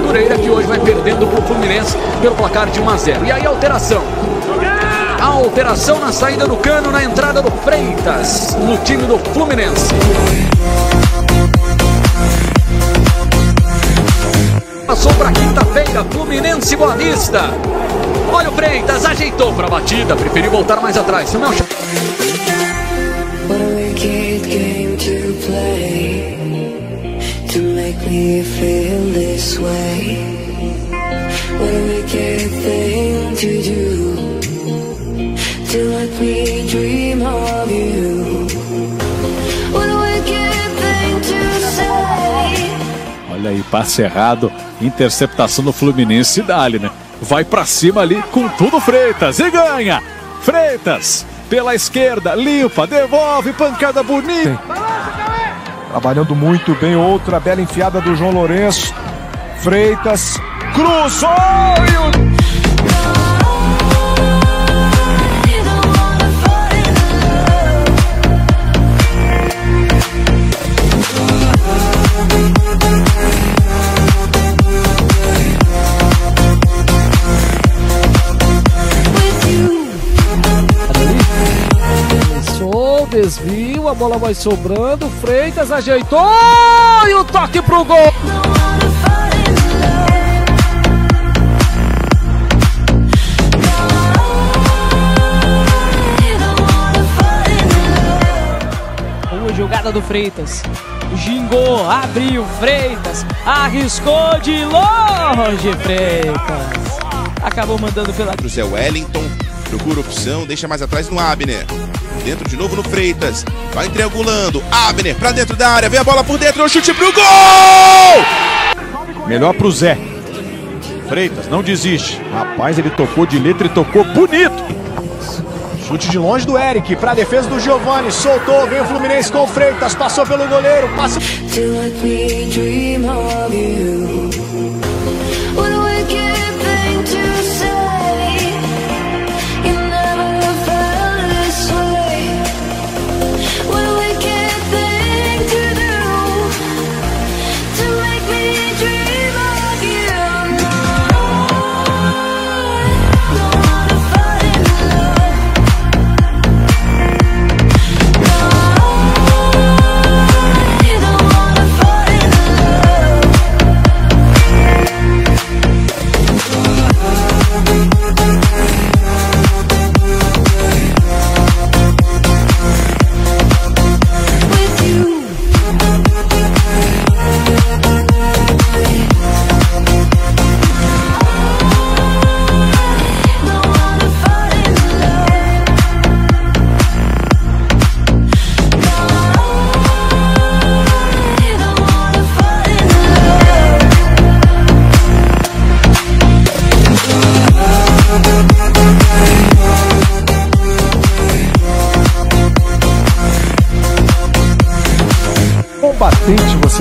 Madureira, que hoje vai perdendo para o Fluminense pelo placar de 1 a 0. E aí, alteração. A alteração na saída do cano, na entrada do Freitas, no time do Fluminense. Passou para quinta-feira, Fluminense Boa Vista. Olha o Freitas, ajeitou para a batida, preferiu voltar mais atrás. Samuel What a wicked game to play To make me feel this way What a wicked thing to do To let me dream of you What a wicked thing to say Olha aí, passe errado, interceptação do Fluminense, dali, né? Vai pra cima ali com tudo Freitas e ganha! Freitas pela esquerda, limpa, devolve, pancada bonita. Trabalhando muito bem, outra bela enfiada do João Lourenço. Freitas cruzou e o... a bola vai sobrando, Freitas ajeitou e o toque pro gol. Boa jogada do Freitas. Gingou, abriu, Freitas, arriscou de longe, Freitas. Acabou mandando pela Zé Wellington. Procura opção, deixa mais atrás no Abner. Dentro de novo no Freitas. Vai triangulando. Abner pra dentro da área. Vem a bola por dentro. O chute pro gol! Melhor pro Zé. Freitas, não desiste. Rapaz, ele tocou de letra e tocou bonito. Chute de longe do Eric para defesa do Giovani. Soltou, vem o Fluminense com o Freitas. Passou pelo goleiro. Passa. To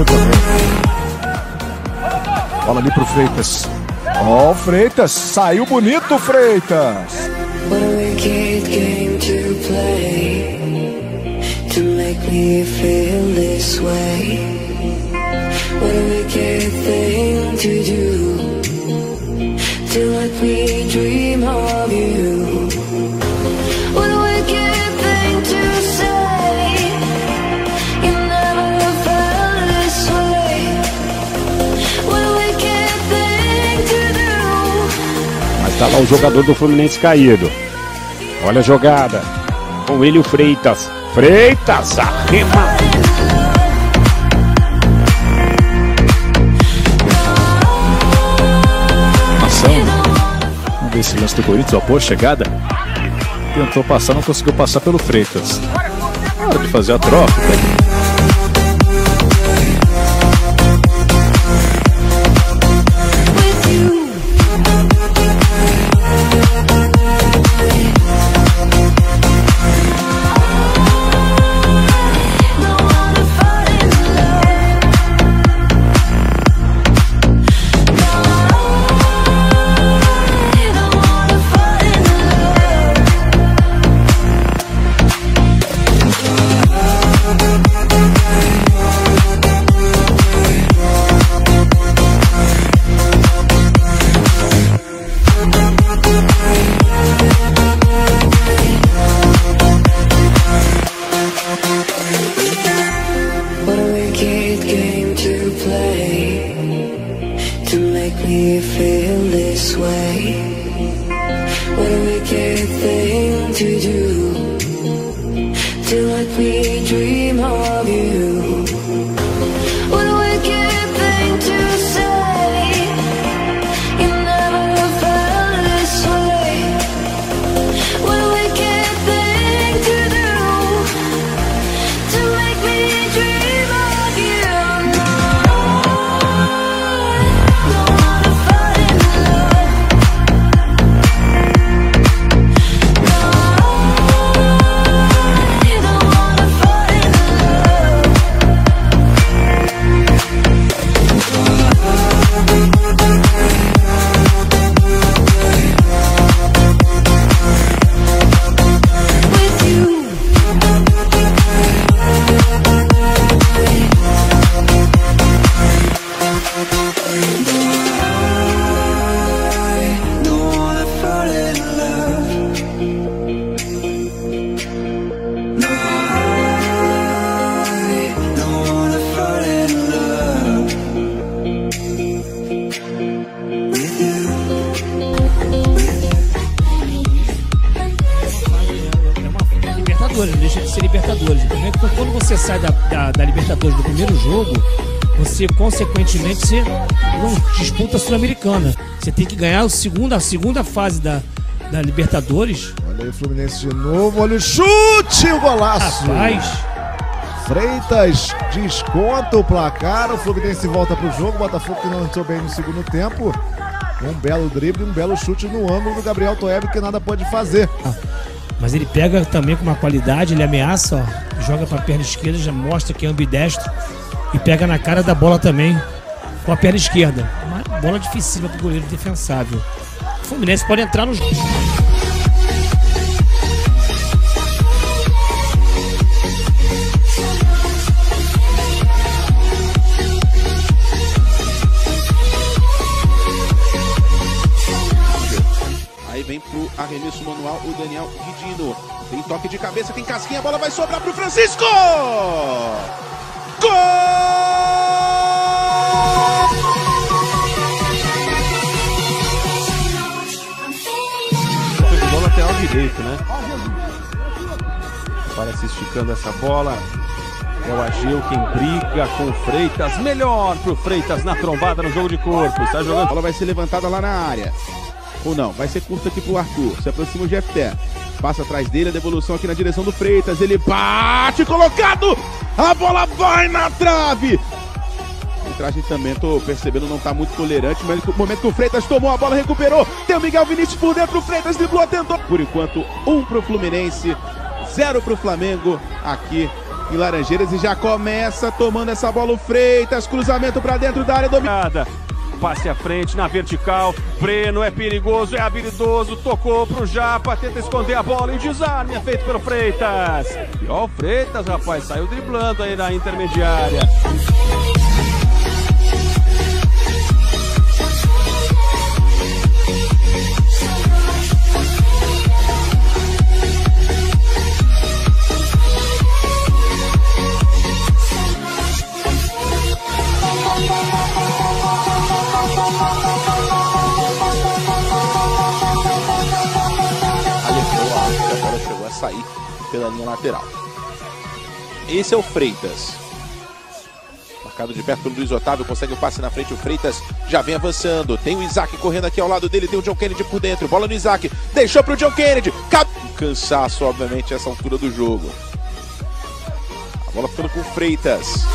Também. Bola ali pro Freitas. Ó, o Freitas. Saiu bonito, Freitas. To make me feel this way tá lá o jogador do Fluminense caído. Olha a jogada. Com ele o Freitas. Freitas arrema. Ação. Vamos ver esse lance do Corinthians. Boa chegada. Tentou passar, não conseguiu passar pelo Freitas. Hora de fazer a troca. tá? Jogo, você consequentemente você não disputa a Sul-Americana. Você tem que ganhar o segundo, a segunda fase da, da Libertadores. Olha aí o Fluminense de novo, olha o chute, o golaço. Rapaz, Freitas desconta o placar, o Fluminense volta pro jogo, o Botafogo que não entrou bem no segundo tempo. Um belo drible, um belo chute no ângulo do Gabriel Toeb que nada pode fazer. mas ele pega também com uma qualidade, ele ameaça, ó, joga pra perna esquerda, já mostra que é ambidestro e pega na cara da bola também com a perna esquerda. Uma bola dificílima pro goleiro defensável. O Fluminense pode entrar no. Aí vem pro arremesso manual o Daniel Guidino. Tem toque de cabeça, tem casquinha, a bola vai sobrar pro Francisco! Do lateral direito, né? Parece esticando essa bola. É o Ageu quem briga com o Freitas. Melhor pro Freitas na trombada no jogo de corpo. Está A jogando. bola vai ser levantada lá na área. Ou não, vai ser curta aqui pro Arthur. Se aproxima o Jefté. Passa atrás dele, a devolução aqui na direção do Freitas. Ele bate, colocado! A bola vai na trave! A arbitragem também, tô percebendo, não tá muito tolerante, mas no momento que o Freitas tomou a bola, recuperou. Tem o Miguel Vinícius por dentro, o Freitas driblou, tentou. Por enquanto, um pro Fluminense, zero pro Flamengo aqui em Laranjeiras. E já começa tomando essa bola o Freitas, cruzamento pra dentro da área, domina. Passe à frente na vertical. Breno é perigoso, é habilidoso. Tocou pro Japa, tenta esconder a bola. E o desarme é feito pelo Freitas. E ó, o Freitas, rapaz, saiu driblando aí na intermediária. Esse é o Freitas. Marcado de perto pelo Luiz Otávio, consegue o passe na frente. O Freitas já vem avançando. Tem o Isaac correndo aqui ao lado dele. Tem o John Kennedy por dentro. Bola no Isaac. Deixou pro John Kennedy. Cabe... Cansaço, obviamente, essa altura do jogo. A bola ficando com o Freitas.